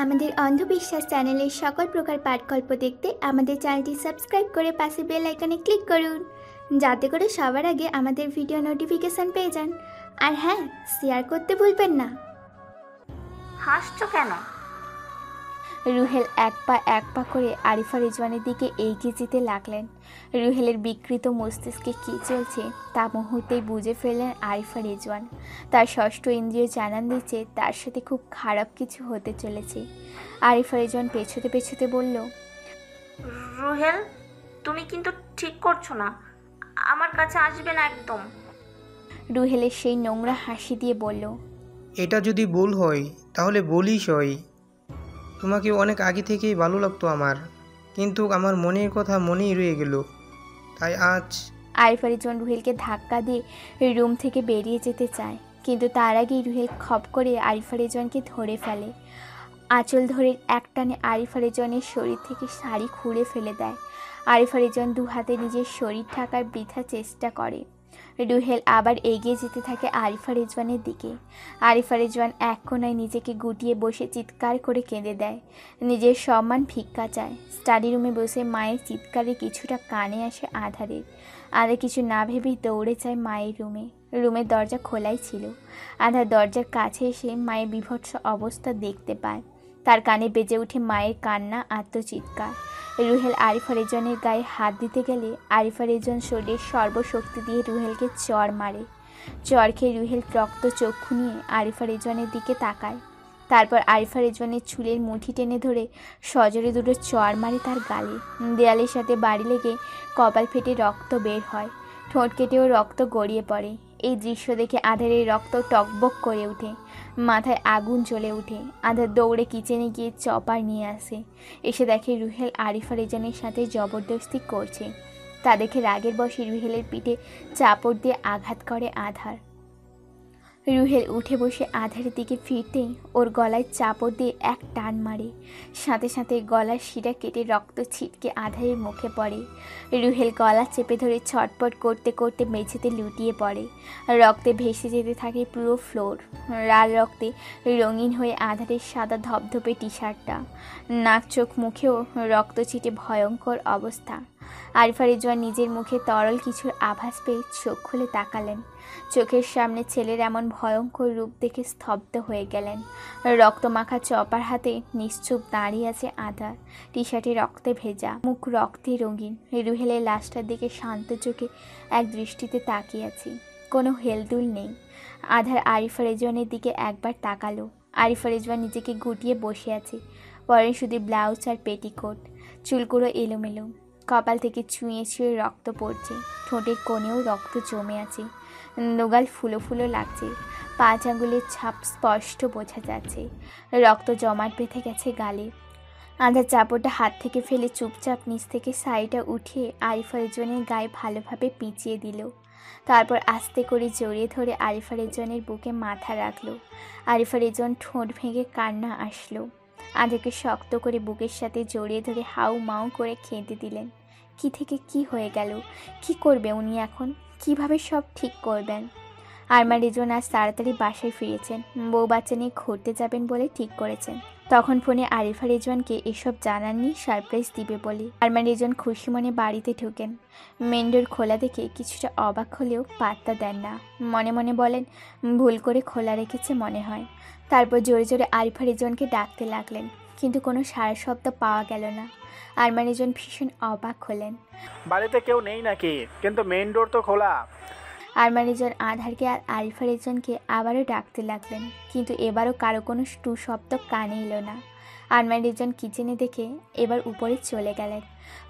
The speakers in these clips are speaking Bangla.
আমাদের অন্ধবিশ্বাস চ্যানেলের সকল প্রকার পাঠগল্প দেখতে আমাদের চ্যানেলটি সাবস্ক্রাইব করে পাশে বেল আইকনে ক্লিক করুন, যাতে করে সবার আগে আমাদের ভিডিও নোটিফিকেশান পেয়ে যান। আর হ্যাঁ শেয়ার করতে ভুলবেন না। হাসছো কেন? রুহেল এক পা এক পা করে আরিফা রিজওয়ানের দিকে এগিয়ে যেতে লাগলেন। রুহেলের বিকৃত মস্তিষ্কে কী চলছে তা মুহূর্তেই বুঝে ফেললেন আরিফা রিজওয়ান। তার ষষ্ঠ ইন্দ্রিয় জানান দিচ্ছে তার সাথে খুব খারাপ কিছু হতে চলেছে। আরিফা রিজওয়ান পেছোতে পেছোতে বলল রুহেল তুমি কিন্তু ঠিক করছ না। আমার কাছে আসবে না একদম। রুহেলের সেই নোংরা হাসি দিয়ে বলল এটা যদি ভুল হয় তাহলে বলিস হয় তোমাকে অনেক আগে থেকেই ভালো লাগতো আমার। কিন্তু আমার মনের কথা মনেই রয়ে গেল। তাই আজ আরিফা রিজওয়ান রুহেলকে ধাক্কা দিয়ে রুম থেকে বেরিয়ে যেতে চায়। কিন্তু তার আগেই রুহেল খপ করে আরিফা রিজওয়ানকে ধরে ফেলে। আঁচল ধরে একটানে আরিফা রিজওয়ানের শরীর থেকে শাড়ি খুঁড়ে ফেলে দেয়। আরিফা রিজওয়ান দু হাতে নিজের শরীর ঢাকার বৃথা চেষ্টা করে। রুহেল আবার এগিয়ে যেতে থাকে আরিফা রিজওয়ানের দিকে। আরিফা রিজওয়ান এক কোনায় নিজেকে গুটিয়ে বসে চিৎকার করে কেঁদে দেয়। নিজের সম্মান ভিক্ষা চায়। স্টাডি রুমে বসে মায়ের চিৎকারে কিছুটা কানে আসে আধারে আধা কিছু না ভেবেই দৌড়ে যায় মায়ের রুমে। রুমের দরজা খোলাই ছিল। আধা দরজার কাছে এসে মায়ের বিভৎস অবস্থা দেখতে পায়। তার কানে বেজে ওঠে মায়ের কান্না, আত্মচিৎকার। রুহেল আরিফা রেজনের গায়ে হাত দিতে গেলে আরিফা রেজন শরীরের সর্বশক্তি দিয়ে রুহেলকে চর মারে। চর খেয়ে রুহেল রক্ত চক্ষু নিয়ে আরিফা রেজনের দিকে তাকায়। তারপর আরিফা রেজনের চুলের মুঠি টেনে ধরে সজরে দুটো চর মারে তার গালে। দেয়ালের সাথে বাড়ি লেগে কপাল ফেটে রক্ত বের হয়। ঠোঁট কেটেও রক্ত গড়িয়ে পড়ে। এই দৃশ্য দেখে আধারের রক্ত টকবক করে ওঠে। মাথায় আগুন জ্বলে ওঠে আধার দৌড়ে কিচেনে গিয়ে চপার নিয়ে আসে। এসে দেখে রুহেল আরিফা রেজানের সাথে জবরদস্তি করছে। তা দেখে রাগের বসে রুহেলের পিঠে চাপড় দিয়ে আঘাত করে আধার। রুহেল উঠে বসে আধারের দিকে ফিরতেই ওর গলায় চাপড় দিয়ে এক টান মারে। সাথে সাথে গলার শিরা কেটে রক্ত ছিটকে আধারের মুখে পড়ে। রুহেল গলা চেপে ধরে ছটপট করতে করতে মেঝেতে লুটিয়ে পড়ে। রক্তে ভেসে যেতে থাকে পুরো ফ্লোর। লাল রক্তে রঙিন হয়ে আধারের সাদা ধপধপে টি শার্টটা নাক চোখ মুখেও রক্ত ছিটে ভয়ঙ্কর অবস্থা। আরিফা রিজওয়ান নিজের মুখে তরল কিছুর আভাস পেয়ে চোখ খুলে তাকালেন। চোখের সামনে ছেলের এমন ভয়ঙ্কর রূপ দেখে স্তব্ধ হয়ে গেলেন। রক্তমাখা চপার হাতে নিশ্চুপ দাঁড়িয়ে আছে আধা টি শার্টে রক্তে ভেজা, মুখ রক্তে রঙিন। রুহেলের লাশটার দিকে শান্ত চোখে এক দৃষ্টিতে তাকিয়ে আছি। কোনো হেলদুল নেই। আধার আরিফা রেজওয়ানের দিকে একবার তাকালো। আরিফা রেজওয়ান নিজেকে গুটিয়ে বসে আছে। পরে শুধু ব্লাউজ আর পেটিকোট। চুলগুলো এলোমেলো। কপাল থেকে ছুঁয়ে ছুঁয়ে রক্ত পড়ছে। ঠোঁটের কোণেও রক্ত জমে আছে। নোগাল ফুলো ফুলো লাগছে। পাঁচ আঙুলের ছাপ স্পষ্ট বোঝা যাচ্ছে। রক্ত জমাট বেঁধে গেছে গালে। আধার চাপড়টা হাত থেকে ফেলে চুপচাপ নিচ থেকে শাড়িটা উঠিয়ে আরিফা রেজনের গায়ে ভালোভাবে পিচিয়ে দিল। তারপর আস্তে করে জড়িয়ে ধরে আরিফা রেজনের বুকে মাথা রাখল। আরিফা রেজন ঠোঁট ভেঙে কান্না আসলো। আধাকে শক্ত করে বুকের সাথে জড়িয়ে ধরে হাউ মাউ করে খেঁদে দিলেন। কি থেকে কি হয়ে গেল? কি করবে উনি এখন? কীভাবে সব ঠিক করবেন? আরমা রিজন আজ তাড়াতাড়ি বাসায় ফিরেছেন। বউ বাচ্চা নিয়ে ঘুরতে যাবেন বলে ঠিক করেছেন। তখন ফোনে আরিফা রিজওয়ানকে এসব জানাননি সারপ্রাইজ দিবে বলে। আরমা রিজন খুশি মনে বাড়িতে ঢুকেন। মেন্ডোর খোলা দেখে কিছুটা অবাক হলেও পাত্তা দেন না। মনে মনে বলেন, ভুল করে খোলা রেখেছে মনে হয়। তারপর জোরে জোরে আরিফা রিজওয়ানকে ডাকতে লাগলেন, কিন্তু কোনো সারা শব্দ পাওয়া গেল না। আরমা রিজন ভীষণ অবাক হলেন। বাড়িতে কেউ নেই নাকি? কিন্তু মেন ডোর তো খোলা। আরমা রিজন আধারকে আর আরিফা রিজনকে আবারও ডাকতে লাগলেন, কিন্তু এবারও কারও কোনো টু শব্দ কানে এলো না। আরমা রিজন কিচেনে দেখে এবার উপরে চলে গেলেন।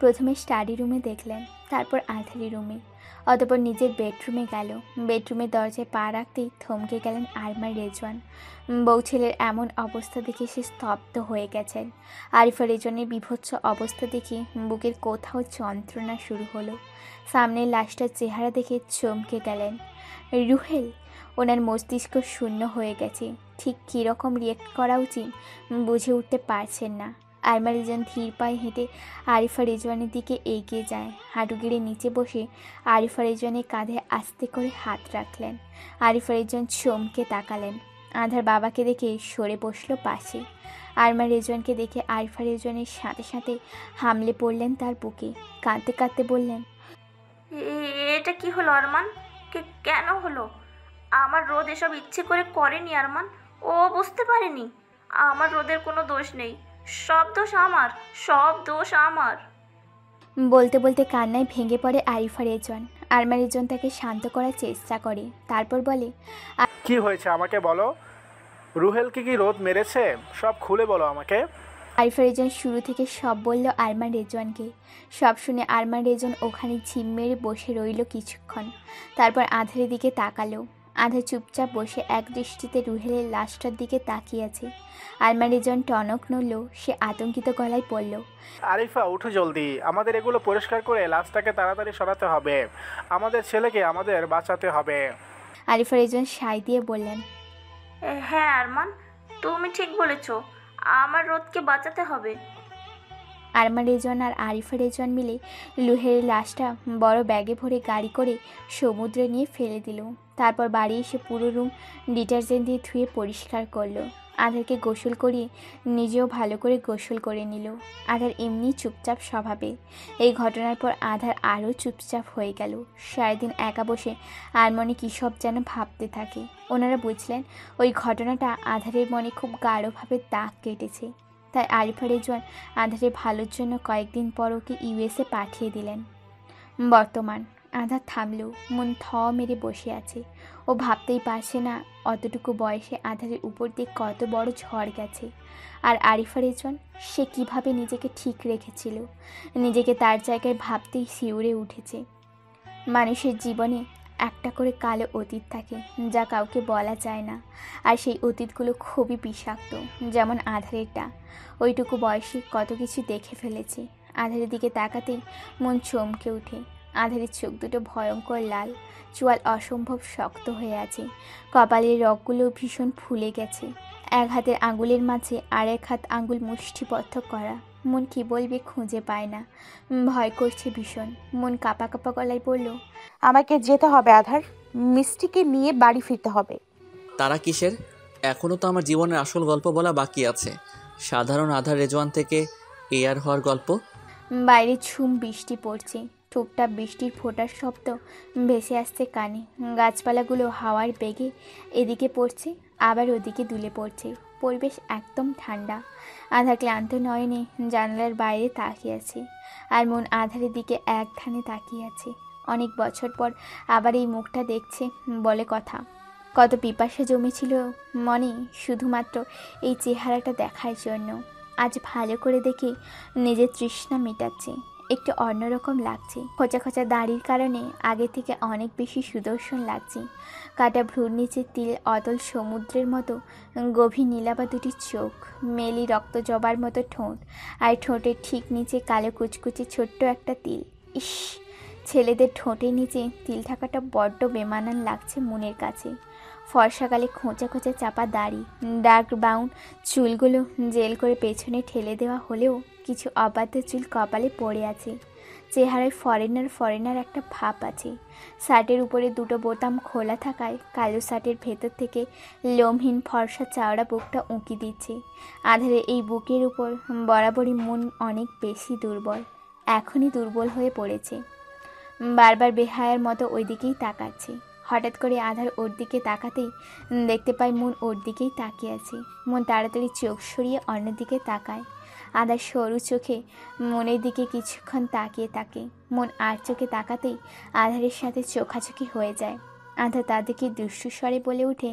প্রথমে স্টাডি রুমে দেখলেন, তারপর আধারি রুমে। অতপর নিজের বেডরুমে গেল। বেডরুমের দরজায় পা রাখতেই থমকে গেলেন আরমার রেজওয়ান। বউ ছেলের এমন অবস্থা দেখে সে স্তব্ধ হয়ে গেছেন। আরিফা রেজনের বিভৎস অবস্থা দেখে বুকের কোথাও যন্ত্রণা শুরু হলো। সামনের লাশটার চেহারা দেখে চমকে গেলেন। রুহেল ওনার মস্তিষ্ক শূন্য হয়ে গেছে। ঠিক কীরকম রিয়েক্ট করা উচিত বুঝে উঠতে পারছেন না। আরমা রিজন ধীর পায়ে হেঁটে আরিফা রেজওয়ানের দিকে এগিয়ে যায়। হাঁটু গেড়ে নিচে বসে আরিফা রেজওয়ানের কাঁধে আস্তে করে হাত রাখলেন। আরিফা রেজন চমকে তাকালেন। আধার বাবাকে দেখে সরে বসল পাশে। আরমা রেজওয়ানকে দেখে আরিফা রেজওয়ানের সাথে সাথে হামলে পড়লেন তার বুকে। কাঁদতে কাঁদতে বললেন এটা কি হলো আরমান? কেন হলো? আমার রোদ এসব ইচ্ছে করে করেনি আরমান। ও বুঝতে পারেনি। আমার রোদের কোনো দোষ নেই। সব দোষ আমার সব দোষ আমার। বলতে বলতে কান্নায় ভেঙে পড়ে আরিফা রেজওয়ান আরমা রেজওয়ান তাকে শান্ত করার চেষ্টা করে। তারপর বলে কি হয়েছে আমাকে বলো? রুহেলকে কি রোদ মেরেছে? সব খুলে বলো আমাকে। আরিফা রেজন শুরু থেকে সব বলল আরমান রেজওয়ানকে। সব শুনে আরমান রেজন ওখানে ঝিম মেরে বসে রইল কিছুক্ষণ। তারপর আধারের দিকে তাকালো। আধা চুপচাপ বসে এক দৃষ্টিতে রুহেলের লাশটার দিকে তাকিয়ে আছে। রেজন টনক নড়ল সে আতঙ্কিত গলায় পড়ল আরিফা উঠো জলদি। আমাদের এগুলো পরিষ্কার করে লাশটাকে তাড়াতাড়ি সরাতে হবে। আমাদের ছেলেকে আমাদের বাঁচাতে হবে। আরিফা রেজন সাই দিয়ে বললেন এ, হ্যাঁ আরমান তুমি ঠিক বলেছ। আমার রোদকে বাঁচাতে হবে। আরমান রেজন আর আরিফা রেজন মিলে লুহের লাশটা বড় ব্যাগে ভরে গাড়ি করে সমুদ্রে নিয়ে ফেলে দিল। তারপর বাড়ি এসে পুরো রুম ডিটারজেন্ট দিয়ে ধুয়ে পরিষ্কার করল। আধারকে গোসল করিয়ে নিজেও ভালো করে গোসল করে নিল। আধার এমনি চুপচাপ স্বভাবে। এই ঘটনার পর আধার আরও চুপচাপ হয়ে গেল। সারাদিন একা বসে আর মনে কী সব যেন ভাবতে থাকে। ওনারা বুঝলেন, ওই ঘটনাটা আধারের মনে খুব গাঢ়ভাবে দাগ কেটেছে। তাই আরিফা রেজওয়ান আধারের ভালোর জন্য কয়েকদিন পর ওকে ইউএসএ পাঠিয়ে দিলেন। বর্তমান আধার থামলো, মন থ মেরে বসে আছে। ও ভাবতেই পারছে না অতটুকু বয়সে আধারের উপর দিয়ে কত বড় ঝড় গেছে। আর আরিফা রেজওয়ান সে কীভাবে নিজেকে ঠিক রেখেছিল? নিজেকে তার জায়গায় ভাবতেই শিউরে উঠেছে। মানুষের জীবনে একটা করে কালো অতীত থাকে, যা কাউকে বলা যায় না। আর সেই অতীতগুলো খুবই বিষাক্ত, যেমন আধারেরটা। ওইটুকু বয়সে কত কিছু দেখে ফেলেছে। আধারের দিকে তাকাতেই মন চমকে ওঠে। আধারের চোখ দুটো ভয়ঙ্কর লাল চোয়াল অসম্ভব শক্ত হয়ে আছে। কপালের রগগুলো ভীষণ ফুলে গেছে। এক হাতের আঙুলের মাঝে আর এক হাত আঙুল মুষ্টিবদ্ধ করা। মন কি বলবে খুঁজে পায় না। ভয় করছে ভীষণ। মন কাপা কাপা গলায় বলল আমাকে যেতে হবে আধার। মিষ্টিকে নিয়ে বাড়ি ফিরতে হবে। তারা কিসের? এখনও তো আমার জীবনের আসল গল্প বলা বাকি আছে। সাধারণ আধার রেজওয়ান থেকে এয়ার হওয়ার গল্প? বাইরে ছুম বৃষ্টি পড়ছে। টুপটাপ বৃষ্টির ফোঁটার শব্দ ভেসে আসছে কানে। গাছপালাগুলো হাওয়ার বেগে এদিকে পড়ছে, আবার ওদিকে দুলে পড়ছে। পরিবেশ একদম ঠান্ডা। আধা ক্লান্ত নয়নে জানালার বাইরে তাকিয়ে আছে আর মন আধারের দিকে এক ধানে তাকিয়ে আছে। অনেক বছর পর আবার এই মুখটা দেখছে বলে কথা। কত পিপাসা জমেছিল মনে শুধুমাত্র এই চেহারাটা দেখার জন্য। আজ ভালো করে দেখে নিজের তৃষ্ণা মেটাচ্ছে। একটু অন্যরকম লাগছে। খোঁচা খোঁচা দাড়ির কারণে আগে থেকে অনেক বেশি সুদর্শন লাগছে। কাটা ভ্রুর নিচে তিল অতল সমুদ্রের মতো, গভীর নীলাবা দুটি চোখ, মেলি রক্ত জবার মতো ঠোঁট, আর ঠোঁটের ঠিক নিচে কালো কুচকুচে ছোট্ট একটা তিল। ইস, ছেলেদের ঠোঁটের নিচে তিল থাকাটা বড্ড বেমানান লাগছে মনের কাছে। ফর্সাকালে খোঁচা খোঁচা চাপা দাড়ি, ডার্ক ব্রাউন চুলগুলো জেল করে পেছনে ঠেলে দেওয়া হলেও কিছু অবাধ্য চুল কপালে পড়ে আছে। চেহারায় ফরেনার ফরেনার একটা ভাব আছে। শার্টের উপরে দুটো বোতাম খোলা থাকায় কালো শার্টের ভেতর থেকে লোমহীন ফর্সা চাওড়া বুকটা উঁকি দিচ্ছে। আধারে এই বুকের উপর বরাবরই মন অনেক বেশি দুর্বল, এখনই দুর্বল হয়ে পড়েছে। বারবার বেহায়ার মতো ওইদিকেই তাকাচ্ছে। হঠাৎ করে আধার ওর দিকে তাকাতেই দেখতে পাই মন ওর দিকেই তাকিয়ে আছে। মন তাড়াতাড়ি চোখ সরিয়ে অন্যদিকে তাকায়। আধার সরু চোখে মনের দিকে কিছুক্ষণ তাকিয়ে থাকে। মন আর চোখে তাকাতেই আধারের সাথে চোখাচোখি হয়ে যায়। আধা তাদেরকে দুষ্টু স্বরে বলে ওঠে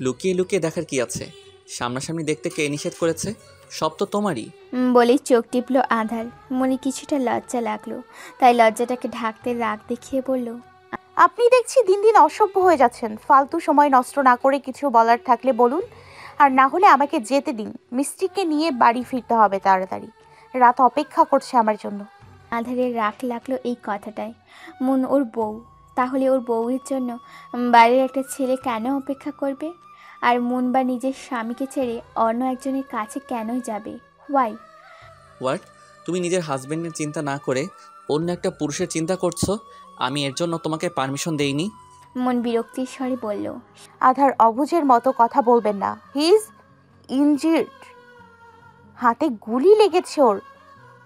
লুকিয়ে লুকিয়ে দেখার কি আছে? সামনাসামনি দেখতে কে নিষেধ করেছে? সব তো তোমারই। বলেই চোখ টিপলো আধার। মনে কিছুটা লজ্জা লাগল। তাই লজ্জাটাকে ঢাকতে রাগ দেখিয়ে বলল আপনি দেখছি দিন দিন অসভ্য হয়ে যাচ্ছেন। ফালতু সময় নষ্ট না করে কিছু বলার থাকলে বলুন। আর না হলে আমাকে যেতে দিন। মিষ্টিকে নিয়ে বাড়ি ফিরতে হবে তাড়াতাড়ি। রাত অপেক্ষা করছে আমার জন্য। আধারের রাগ লাগল এই কথাটায়। মন ওর বউ। তাহলে ওর বউয়ের জন্য বাইরের একটা ছেলে কেন অপেক্ষা করবে? আর মন বা নিজের স্বামীকে ছেড়ে অন্য একজনের কাছে কেনই যাবে? হোয়াই হোয়াট তুমি নিজের হাজবেন্ডের চিন্তা না করে অন্য একটা পুরুষের চিন্তা করছ? আমি এর জন্য তোমাকে পারমিশন দেইনি। মন বিরক্তির স্বরে বলল, আধার অবুজের মতো কথা বলবেন না। হি ইজ ইনজির্ড হাতে গুলি লেগেছে ওর।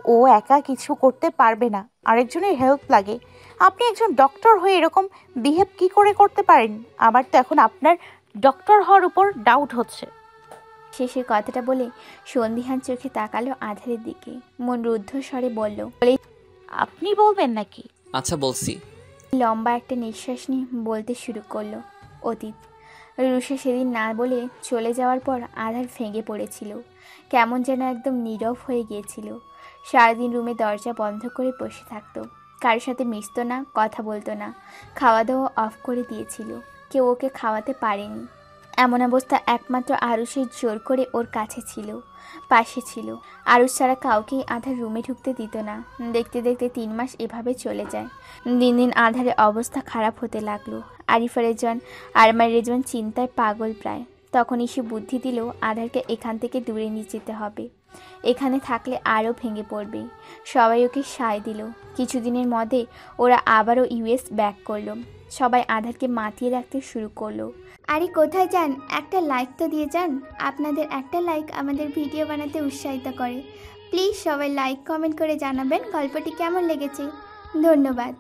ও একা কিছু করতে পারবে না। আরেকজনের হেল্প লাগে। আপনি একজন ডক্টর হয়ে এরকম বিহেভ কি করে করতে পারেন? আমার তো এখন আপনার ডক্টর হওয়ার উপর ডাউট হচ্ছে। শেষের কথাটা বলে সন্ধিহান চোখে তাকালো আধারের দিকে। মন রুদ্ধ স্বরে বলল, বলে আপনি বলবেন নাকি? আচ্ছা বলছি। লম্বা একটা নিঃশ্বাস নিয়ে বলতে শুরু করল অতীত। রুষা সেদিন না বলে চলে যাওয়ার পর আধার ভেঙে পড়েছিল। কেমন যেন একদম নীরব হয়ে গিয়েছিল। সারাদিন রুমে দরজা বন্ধ করে বসে থাকতো। কারোর সাথে মিশতো না, কথা বলতো না। খাওয়া দাওয়া অফ করে দিয়েছিল। কেউ ওকে খাওয়াতে পারেনি। এমন অবস্থা একমাত্র আরুষের জোর করে ওর কাছে ছিল, পাশে ছিল। আরুষ ছাড়া কাউকেই আধার রুমে ঢুকতে দিত না। দেখতে দেখতে তিন মাস এভাবে চলে যায়। দিন দিন আধারে অবস্থা খারাপ হতে লাগল। আরিফা রেজন, আরমার রেজন চিন্তায় পাগল প্রায়। তখনই সে বুদ্ধি দিল, আধারকে এখান থেকে দূরে নিয়ে যেতে হবে। এখানে থাকলে আরও ভেঙে পড়বে। সবাই ওকে সায় দিল। কিছুদিনের মধ্যে ওরা আবারও ইউএস ব্যাক করল। সবাই আধারকে মাতিয়ে রাখতে শুরু করল। আরে কোথায় যান? একটা লাইক তো দিয়ে যান। আপনাদের একটা লাইক আমাদের ভিডিও বানাতে উৎসাহিত করে। প্লিজ সবাই লাইক কমেন্ট করে জানাবেন গল্পটি কেমন লেগেছে। ধন্যবাদ।